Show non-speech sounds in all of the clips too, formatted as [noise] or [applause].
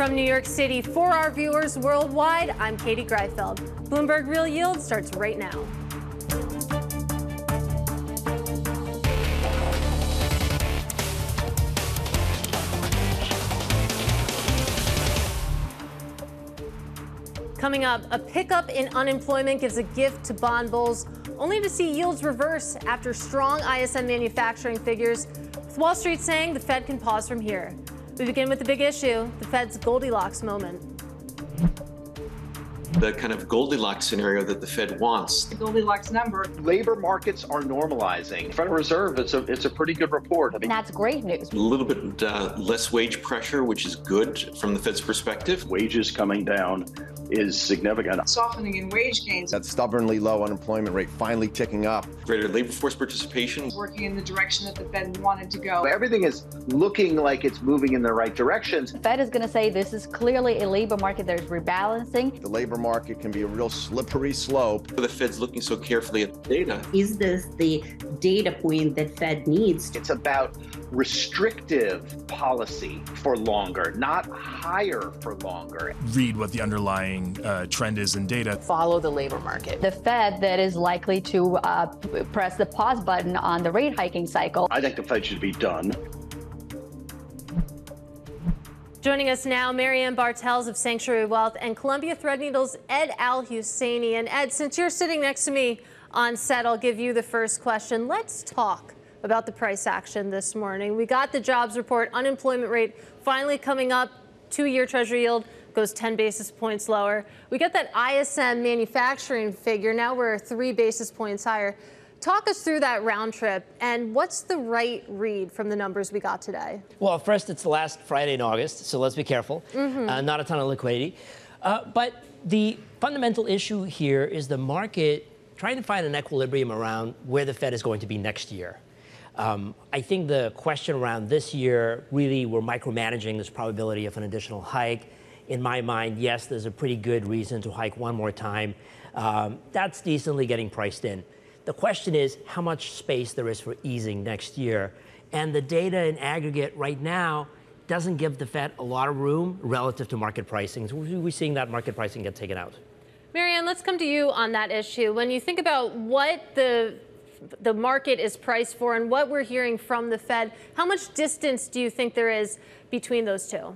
From New York City for our viewers worldwide, I'm Katie Greifeld. Bloomberg Real Yield starts right now. Coming up, a pickup in unemployment gives a gift to bond bulls, only to see yields reverse after strong ISM manufacturing figures. With Wall Street saying the Fed can pause from here. We begin with the big issue the Fed's Goldilocks moment the kind of Goldilocks scenario that the Fed wants. The Goldilocks number. Labor markets are normalizing. Federal Reserve, it's a it's a pretty good report. I mean, that's great news. A little bit uh, less wage pressure, which is good from the Fed's perspective. Wages coming down is significant. Softening in wage gains. That stubbornly low unemployment rate finally ticking up. Greater labor force participation. Working in the direction that the Fed wanted to go. Everything is looking like it's moving in the right directions. The Fed is going to say this is clearly a labor market that is rebalancing. The labor market can be a real slippery slope. The Fed's looking so carefully at the data. Is this the data point that Fed needs? It's about restrictive policy for longer, not higher for longer. Read what the underlying uh, trend is in data. Follow the labor market. The Fed that is likely to uh, press the pause button on the rate hiking cycle. I think the Fed should be done. Joining us now, Mary Ann Bartels of Sanctuary Wealth and Columbia Threadneedle's Ed Al-Hussainy. And Ed, since you're sitting next to me on set, I'll give you the first question. Let's talk about the price action this morning. We got the jobs report, unemployment rate finally coming up, two year Treasury yield goes 10 basis points lower. We get that ISM manufacturing figure. Now we're three basis points higher. Talk us through that round trip and what's the right read from the numbers we got today? Well, first, it's the last Friday in August, so let's be careful. Mm-hmm. Uh, not a ton of liquidity. Uh, but the fundamental issue here is the market trying to find an equilibrium around where the Fed is going to be next year. Um, I think the question around this year really we're micromanaging this probability of an additional hike. In my mind, yes, there's a pretty good reason to hike one more time. Um, that's decently getting priced in. The question is how much space there is for easing next year. And the data in aggregate right now doesn't give the Fed a lot of room relative to market pricing. So we're seeing that market pricing get taken out. Mary Ann, let's come to you on that issue. When you think about what the the market is priced for and what we're hearing from the Fed, how much distance do you think there is between those two?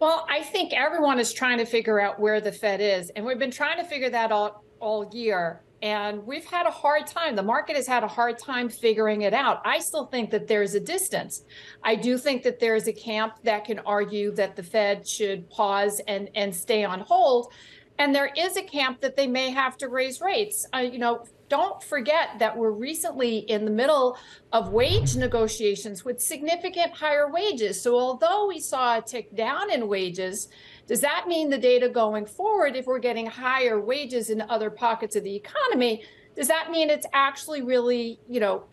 Well, I think everyone is trying to figure out where the Fed is, and we've been trying to figure that out all year. And we've had a hard time. The market has had a hard time figuring it out. I still think that there's a distance. I do think that there's a camp that can argue that the Fed should pause and, and stay on hold. And there is a camp that they may have to raise rates. Uh, you know, don't forget that we're recently in the middle of wage negotiations with significant higher wages. So although we saw a tick down in wages, does that mean the data going forward, if we're getting higher wages in other pockets of the economy, does that mean it's actually really, you know,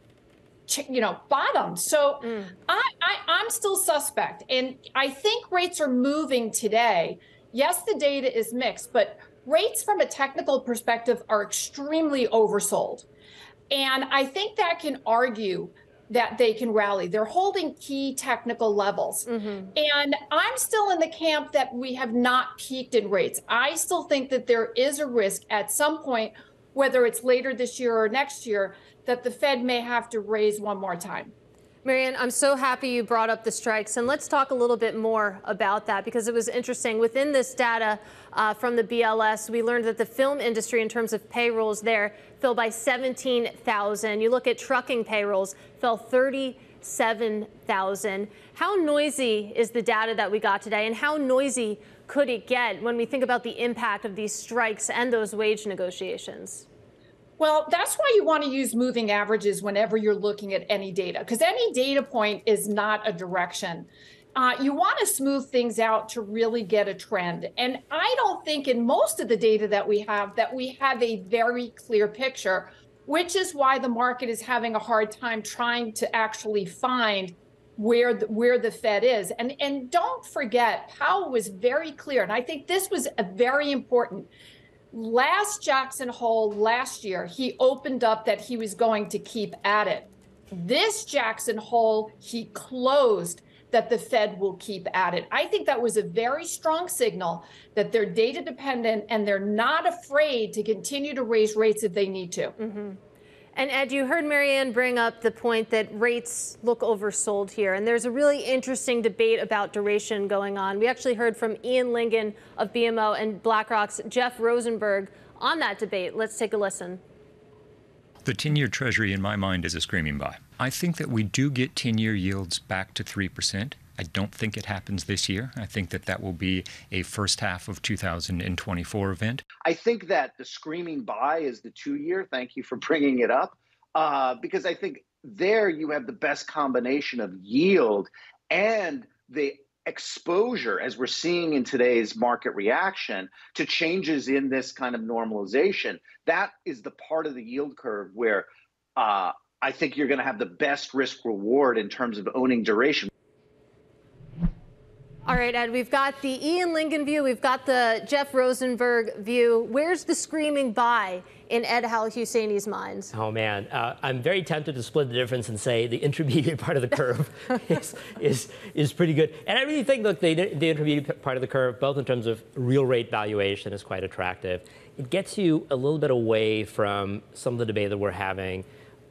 you know, bottomed? So mm. I, I, I'm still suspect, and I think rates are moving today. Yes, the data is mixed, but rates from a technical perspective are extremely oversold. And I think that can argue that they can rally. They're holding key technical levels. Mm-hmm. And I'm still in the camp that we have not peaked in rates. I still think that there is a risk at some point, whether it's later this year or next year, that the Fed may have to raise one more time. Mary Ann, I'm so happy you brought up the strikes, and let's talk a little bit more about that because it was interesting. Within this data uh, from the BLS, we learned that the film industry, in terms of payrolls there, fell by 17,000. You look at trucking payrolls, fell 37,000. How noisy is the data that we got today, and how noisy could it get when we think about the impact of these strikes and those wage negotiations? Well, that's why you want to use moving averages whenever you're looking at any data, because any data point is not a direction. Uh, you want to smooth things out to really get a trend. And I don't think in most of the data that we have that we have a very clear picture, which is why the market is having a hard time trying to actually find where the, where the Fed is. And and don't forget, Powell was very clear, and I think this was a very important last Jackson Hole last year, he opened up that he was going to keep at it. This Jackson Hole, he closed that the Fed will keep at it. I think that was a very strong signal that they're data dependent and they're not afraid to continue to raise rates if they need to. Mm-hmm. And Ed, you heard Mary Ann bring up the point that rates look oversold here. And there's a really interesting debate about duration going on. We actually heard from Ian Lingen of BMO and BlackRock's Jeff Rosenberg on that debate. Let's take a listen. The 10 year Treasury, in my mind, is a screaming buy. I think that we do get 10 year yields back to 3%. I don't think it happens this year. I think that that will be a first half of 2024 event. I think that the screaming buy is the two year. Thank you for bringing it up. Uh, because I think there you have the best combination of yield and the exposure, as we're seeing in today's market reaction to changes in this kind of normalization. That is the part of the yield curve where uh, I think you're going to have the best risk reward in terms of owning duration. All right, Ed, we've got the Ian Lingen view, we've got the Jeff Rosenberg view. Where's the screaming buy in Ed Al-Hussainy's mind? Oh, man. Uh, I'm very tempted to split the difference and say the [laughs] intermediate part of the curve [laughs] is, is, is pretty good. And I really think, look, the, the intermediate part of the curve, both in terms of real rate valuation, is quite attractive. It gets you a little bit away from some of the debate that we're having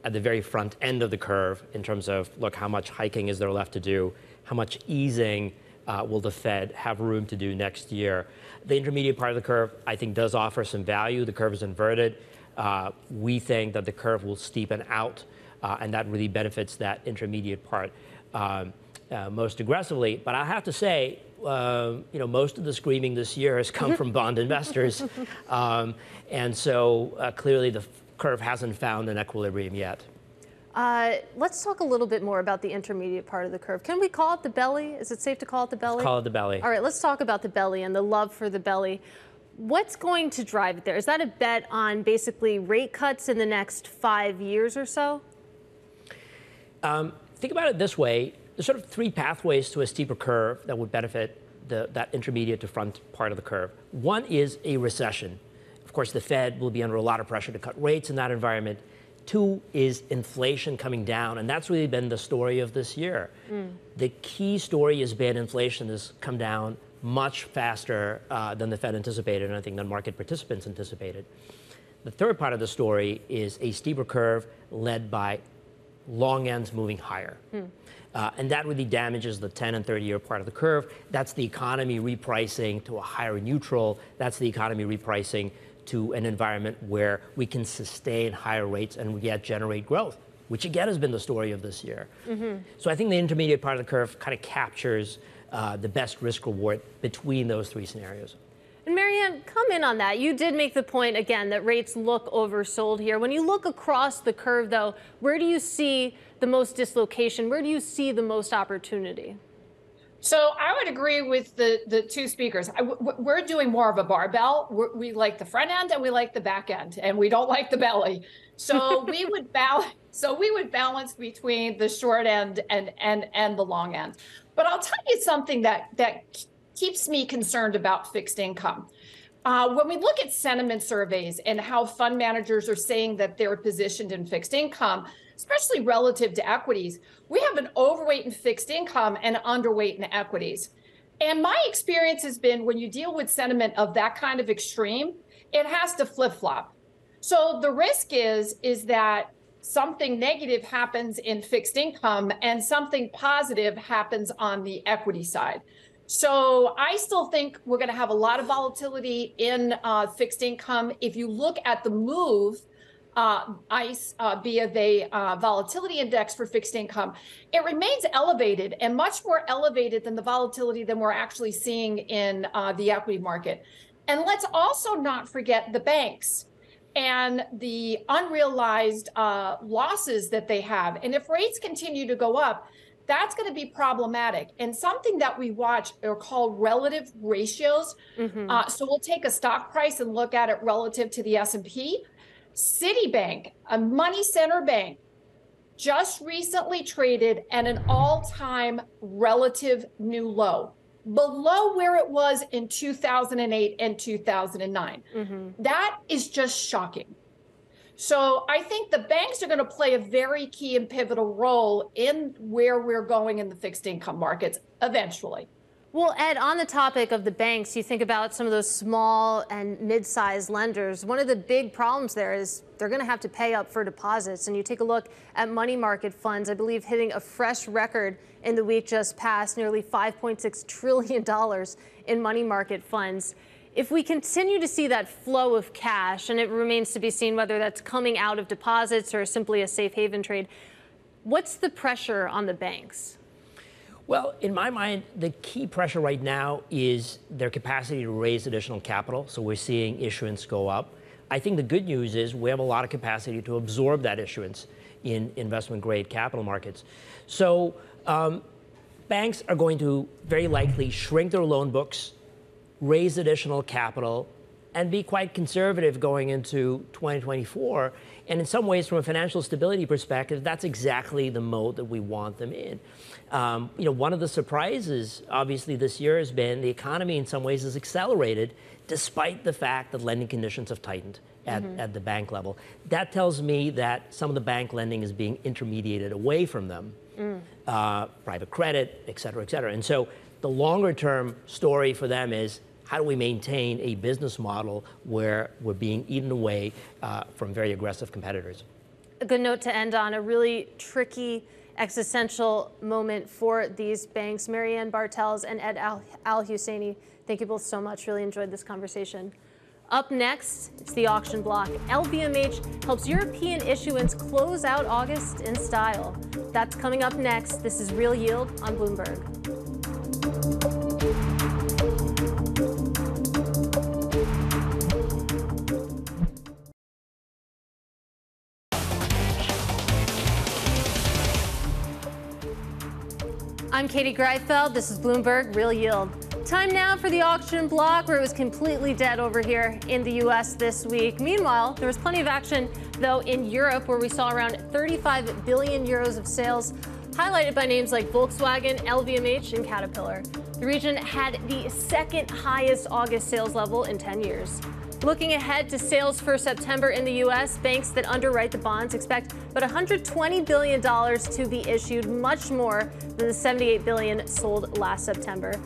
at the very front end of the curve in terms of, look, how much hiking is there left to do? How much easing uh, will the Fed have room to do next year? The intermediate part of the curve, I think, does offer some value. The curve is inverted. Uh, we think that the curve will steepen out, uh, and that really benefits that intermediate part um, uh, most aggressively. But I have to say, um, you know, most of the screaming this year has come [laughs] from bond investors, um, and so uh, clearly the curve hasn't found an equilibrium yet. Uh, let's talk a little bit more about the intermediate part of the curve. Can we call it the belly? Is it safe to call it the belly? Let's call it the belly. All right, let's talk about the belly and the love for the belly. What's going to drive it there? Is that a bet on basically rate cuts in the next five years or so? Um, think about it this way there's sort of three pathways to a steeper curve that would benefit the, that intermediate to front part of the curve. One is a recession. Of course, the Fed will be under a lot of pressure to cut rates in that environment. Two is inflation coming down, and that's really been the story of this year. Mm. The key story has been inflation has come down much faster uh, than the Fed anticipated, and I think than market participants anticipated. The third part of the story is a steeper curve led by long ends moving higher. Mm. Uh, and that really damages the 10 and 30 year part of the curve. That's the economy repricing to a higher neutral. That's the economy repricing to an environment where we can sustain higher rates and yet generate growth, which again has been the story of this year. Mm-hmm. So I think the intermediate part of the curve kind of captures uh, the best risk reward between those three scenarios. And Mary Ann, come in on that. You did make the point again that rates look oversold here. When you look across the curve, though, where do you see the most dislocation? Where do you see the most opportunity? So I would agree with the the two speakers. I, we're doing more of a barbell. We're, we like the front end and we like the back end, and we don't like the belly. So [laughs] we would balance. So we would balance between the short end and and and the long end. But I'll tell you something that that keeps me concerned about fixed income. Uh, when we look at sentiment surveys and how fund managers are saying that they're positioned in fixed income, especially relative to equities, we have an overweight in fixed income and underweight in equities. And my experience has been when you deal with sentiment of that kind of extreme, it has to flip flop. So the risk is is that something negative happens in fixed income and something positive happens on the equity side. So I still think we're going to have a lot of volatility in uh, fixed income. If you look at the move uh, ICE uh, via the uh, volatility index for fixed income, it remains elevated and much more elevated than the volatility than we're actually seeing in uh, the equity market. And let's also not forget the banks and the unrealized uh, losses that they have. And if rates continue to go up, that's going to be problematic. And something that we watch are called relative ratios. Mm-hmm. Uh, so we'll take a stock price and look at it relative to the S&P. Citibank, a money center bank, just recently traded at an all-time relative new low, below where it was in 2008 and 2009. Mm-hmm. That is just shocking. So I think the banks are going to play a very key and pivotal role in where we're going in the fixed income markets eventually. Well, Ed, on the topic of the banks, you think about some of those small and mid-sized lenders. One of the big problems there is they're going to have to pay up for deposits. And you take a look at money market funds, I believe hitting a fresh record in the week just past, nearly $5.6 trillion in money market funds. If we continue to see that flow of cash, and it remains to be seen whether that's coming out of deposits or simply a safe haven trade, what's the pressure on the banks? Well, in my mind, the key pressure right now is their capacity to raise additional capital. So we're seeing issuance go up. I think the good news is we have a lot of capacity to absorb that issuance in investment grade capital markets. So um, banks are going to very likely shrink their loan books, raise additional capital, and be quite conservative going into 2024. And in some ways, from a financial stability perspective, that's exactly the mode that we want them in. Um, you know, one of the surprises, obviously, this year has been the economy in some ways has accelerated despite the fact that lending conditions have tightened at, mm-hmm. at the bank level. That tells me that some of the bank lending is being intermediated away from them, mm. uh, private credit, et cetera, et cetera. And so the longer term story for them is how do we maintain a business model where we're being eaten away uh, from very aggressive competitors? A good note to end on a really tricky existential moment for these banks. Mary Ann Bartels and Ed Al, Al-Hussainy, thank you both so much. Really enjoyed this conversation. Up next, it's the auction block. LVMH helps European issuance close out August in style. That's coming up next. This is Real Yield on Bloomberg. I'm Katie Greifeld. This is Bloomberg Real Yield. Time now for the auction block where it was completely dead over here in the U.S. this week. Meanwhile, there was plenty of action, though, in Europe where we saw around 35 billion euros of sales, highlighted by names like Volkswagen, LVMH, and Caterpillar. The region had the second highest August sales level in 10 years. Looking ahead to sales for September in the U.S., banks that underwrite the bonds expect about $120 billion to be issued, much more than the 78 billion sold last September.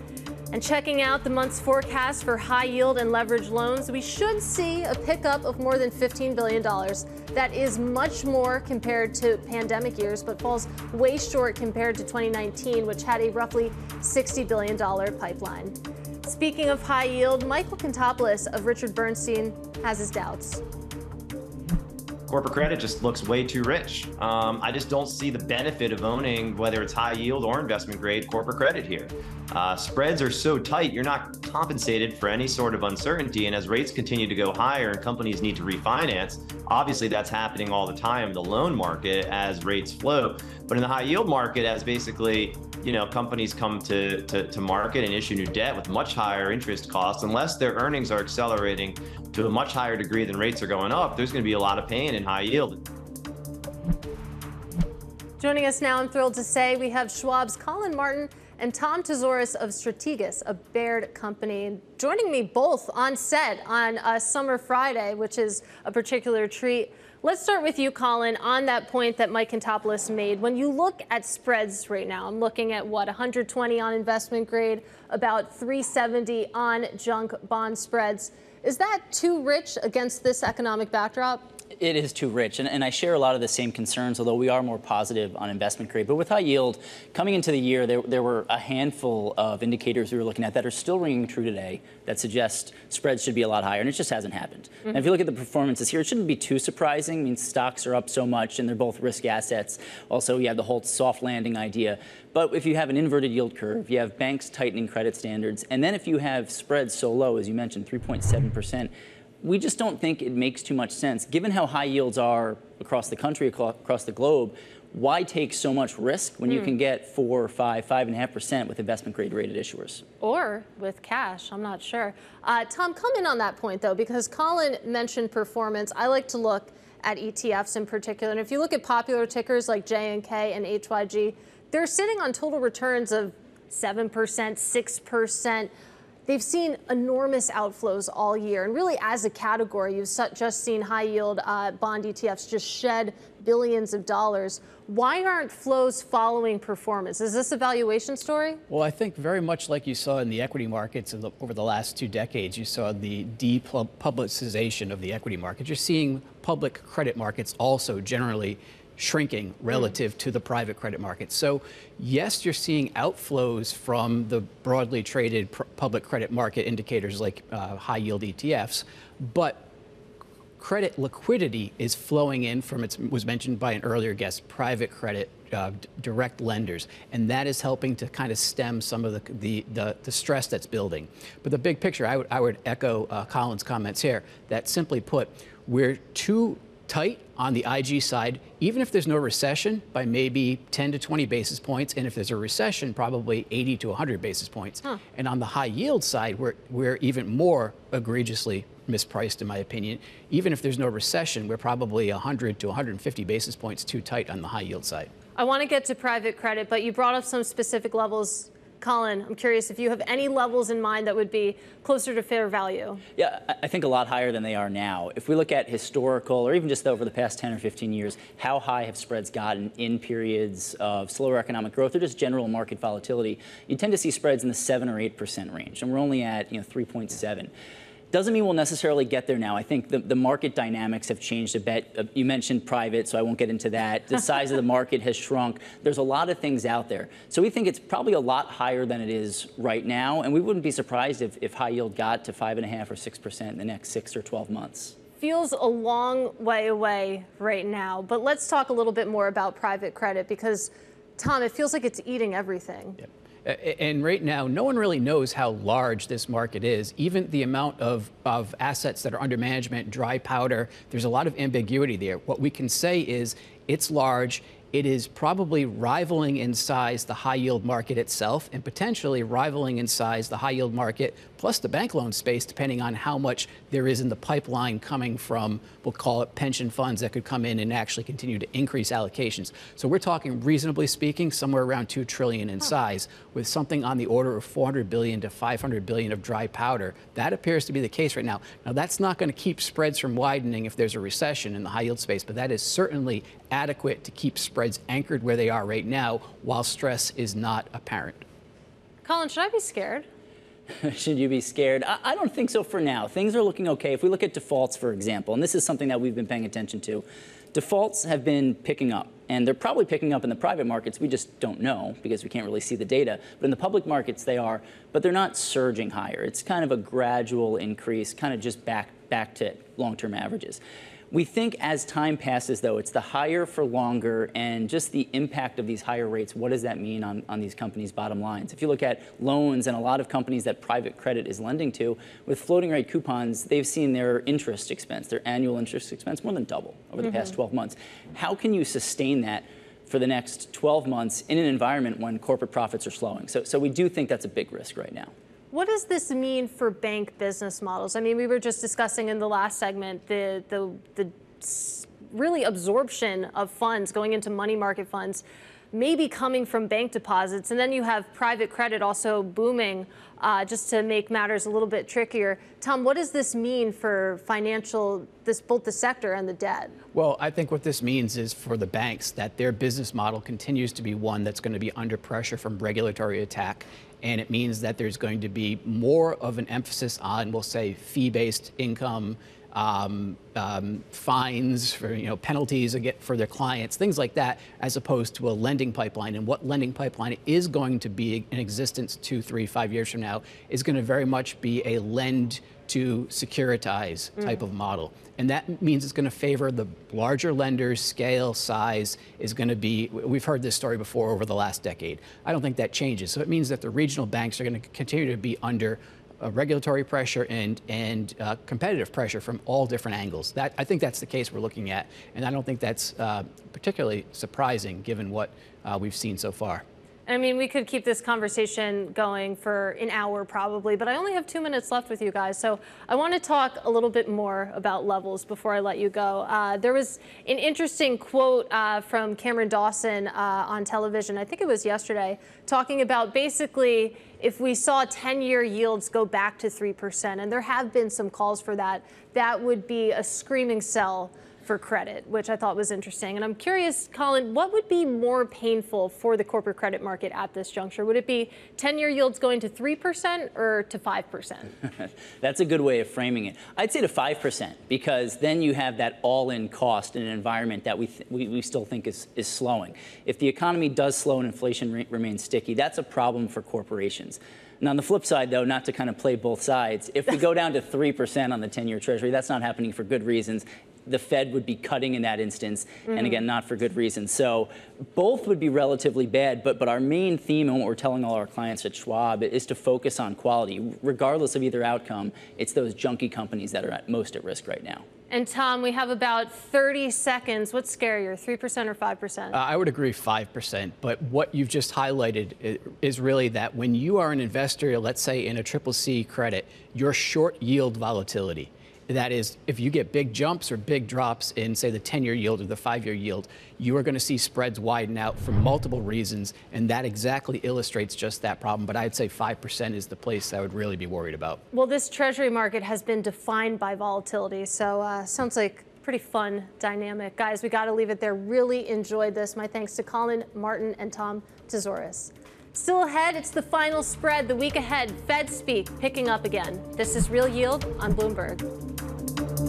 And checking out the month's forecast for high yield and leverage loans, we should see a pickup of more than $15 billion. That is much more compared to pandemic years, but falls way short compared to 2019, which had a roughly $60 billion pipeline. Speaking of high yield, Michael Contopoulos of Richard Bernstein has his doubts. Corporate credit just looks way too rich. Um, I just don't see the benefit of owning whether it's high yield or investment grade corporate credit here. Uh, spreads are so tight, you're not compensated for any sort of uncertainty. And as rates continue to go higher and companies need to refinance, obviously that's happening all the time in the loan market as rates float. But in the high yield market, as basically you know companies come to, to, to market and issue new debt with much higher interest costs, unless their earnings are accelerating to a much higher degree than rates are going up, there's going to be a lot of pain in high yield. Joining us now, I'm thrilled to say we have Schwab's Collin Martin and Tom Tzitzouris of Strategas, a Baird company. Joining me both on set on a summer Friday, which is a particular treat. Let's start with you, Collin, on that point that Mike Contopoulos made. When you look at spreads right now, I'm looking at what 120 on investment grade, about 370 on junk bond spreads. Is that too rich against this economic backdrop? It is too rich. And, and, I share a lot of the same concerns, although we are more positive on investment grade. But with high yield, coming into the year, there, there were a handful of indicators we were looking at that are still ringing true today that suggest spreads should be a lot higher, and it just hasn't happened. Mm-hmm. And if you look at the performances here, it shouldn't be too surprising. I mean, stocks are up so much, and they're both risk assets. Also, you have the whole soft landing idea. But if you have an inverted yield curve, you have banks tightening credit standards, and then if you have spreads so low, as you mentioned, 3.7 percent we just don't think it makes too much sense. Given how high yields are across the country, across the globe, why take so much risk when mm. you hmm. can get four, five, five and a half percent with investment grade rated issuers? Or with cash, I'm not sure. Uh, Tom, come in on that point though, because Collin mentioned performance. I like to look at ETFs in particular. And if you look at popular tickers like JNK and HYG, they're sitting on total returns of 7%, 6%. They've seen enormous outflows all year. And really, as a category, you've just seen high yield uh, bond ETFs just shed billions of dollars. Why aren't flows following performance? Is this a valuation story? Well, I think very much like you saw in the equity markets the, over the last two decades, you saw the depublicization of the equity market. You're seeing public credit markets also generally shrinking relative mm. to the private credit market. So, yes, you're seeing outflows from the broadly traded pr- public credit market indicators like uh, high yield ETFs, but credit liquidity is flowing in from it was mentioned by an earlier guest private credit uh, direct lenders and that is helping to kind of stem some of the, the, the, the stress that's building but the big picture i would, I would echo uh, collin's comments here that simply put we're too tight on the IG side, even if there's no recession, by maybe 10 to 20 basis points. And if there's a recession, probably 80 to 100 basis points. Huh. And on the high yield side, we're, we're even more egregiously mispriced, in my opinion. Even if there's no recession, we're probably 100 to 150 basis points too tight on the high yield side. I want to get to private credit, but you brought up some specific levels Collin, I'm curious if you have any levels in mind that would be closer to fair value. Yeah, I think a lot higher than they are now. If we look at historical or even just over the past 10 or 15 years, how high have spreads gotten in periods of slower economic growth or just general market volatility? You tend to see spreads in the 7 or 8% range, and we're only at you know 3.7. Doesn't mean we'll necessarily get there now. I think the, the market dynamics have changed a bit. Uh, you mentioned private, so I won't get into that. The size of the [laughs] market has shrunk. There's a lot of things out there. So we think it's probably a lot higher than it is right now. And we wouldn't be surprised if, if high yield got to 5.5 or 6% in the next six or 12 months feels a long way away right now. But let's talk a little bit more about private credit because, Tom, it feels like it's eating everything. Yep. And right now, no one really knows how large this market is. Even the amount of, of assets that are under management, dry powder, there's a lot of ambiguity there. What we can say is it's large, it is probably rivaling in size the high yield market itself and potentially rivaling in size the high yield market plus the bank loan space, depending on how much there is in the pipeline coming from, we'll call it pension funds that could come in and actually continue to increase allocations. So we're talking, reasonably speaking, somewhere around 2 trillion in size, with something on the order of 400 billion to 500 billion of dry powder. That appears to be the case right now. Now, that's not going to keep spreads from widening if there's a recession in the high yield space, but that is certainly adequate to keep spreads anchored where they are right now while stress is not apparent. Collin, should I be scared? [laughs] Should you be scared? I, I, don't think so for now. Things are looking okay. If we look at defaults, for example, and this is something that we've been paying attention to, defaults have been picking up. And they're probably picking up in the private markets. We just don't know because we can't really see the data. But in the public markets, they are. But they're not surging higher. It's kind of a gradual increase, kind of just back, back to long term averages. We think as time passes, though, it's the higher for longer and just the impact of these higher rates. What does that mean on, on these companies' bottom lines? If you look at loans and a lot of companies that private credit is lending to, with floating rate coupons, they've seen their interest expense, their annual interest expense, more than double over the mm-hmm. past 12 months. How can you sustain that? For the next 12 months in an environment when corporate profits are slowing. So, so we do think that's a big risk right now. What does this mean for bank business models? I mean, we were just discussing in the last segment the the the really absorption of funds going into money market funds maybe coming from bank deposits. And then you have private credit also booming uh, just to make matters a little bit trickier. Tom, what does this mean for financial, this both the sector and the debt? Well, I think what this means is for the banks that their business model continues to be one that's going to be under pressure from regulatory attack and it means that there's going to be more of an emphasis on, we'll say, fee-based income, um, um, fines for you know penalties for their clients, things like that, as opposed to a lending pipeline. And what lending pipeline is going to be in existence two, three, five years from now is going to very much be a lend to securitize type mm. of model. And that means it's going to favor the larger lenders, scale, size is going to be, we've heard this story before over the last decade. I don't think that changes. So it means that the regional banks are going to continue to be under uh, regulatory pressure and, and uh, competitive pressure from all different angles. That, I think that's the case we're looking at. And I don't think that's uh, particularly surprising given what uh, we've seen so far. I mean, we could keep this conversation going for an hour probably, but I only have two minutes left with you guys. So I want to talk a little bit more about levels before I let you go. Uh, there was an interesting quote uh, from Cameron Dawson uh, on television, I think it was yesterday, talking about basically if we saw 10 year yields go back to 3%, and there have been some calls for that, that would be a screaming sell for credit, which I thought was interesting. And I'm curious, Collin, what would be more painful for the corporate credit market at this juncture? Would it be 10 year yields going to 3% or to 5%? [laughs] That's a good way of framing it. I'd say to 5% because then you have that all in cost in an environment that we, we, we, still think is, is slowing. If the economy does slow and inflation re- remains sticky, that's a problem for corporations. And on the flip side, though, not to kind of play both sides, if we go down to [laughs] 3% on the 10 year Treasury, that's not happening for good reasons the Fed would be cutting in that instance, mm-hmm. and again, not for good reasons. So both would be relatively bad, but, but our main theme and what we're telling all our clients at Schwab is to focus on quality. Regardless of either outcome, it's those junky companies that are at most at risk right now. And Tom, we have about 30 seconds. What's scarier, 3% or 5%? Uh, I would agree 5%. But what you've just highlighted is really that when you are an investor, let's say in a triple C credit, your short yield volatility that is, if you get big jumps or big drops in, say, the 10 year yield or the five year yield, you are going to see spreads widen out for multiple reasons. And that exactly illustrates just that problem. But I'd say 5% is the place I would really be worried about. Well, this Treasury market has been defined by volatility. So, uh, sounds like pretty fun dynamic. Guys, we got to leave it there. Really enjoyed this. My thanks to Collin, Martin, and Tom Tzitzouris. Still ahead, it's the final spread. The week ahead, Fed speak picking up again. This is Real Yield on Bloomberg. I'm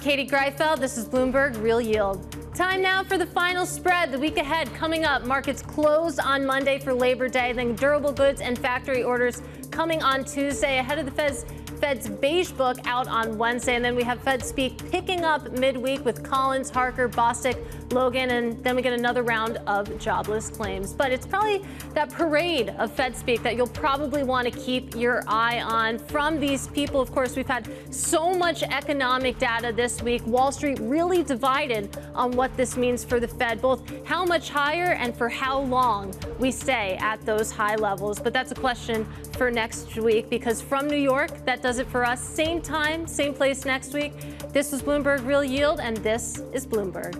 Katie Greifeld. This is Bloomberg Real Yield. Time now for the final spread. The week ahead coming up. Markets close on Monday for Labor Day, then durable goods and factory orders coming on Tuesday ahead of the Fed's Fed's beige book out on Wednesday. And then we have Fed speak picking up midweek with Collins, Harker, Bostic, Logan, and then we get another round of jobless claims. But it's probably that parade of Fed speak that you'll probably want to keep your eye on from these people. Of course, we've had so much economic data this week. Wall Street really divided on what this means for the Fed, both how much higher and for how long we stay at those high levels. But that's a question for next week because from New York, that does it for us. Same time, same place next week. This is Bloomberg Real Yield, and this is Bloomberg.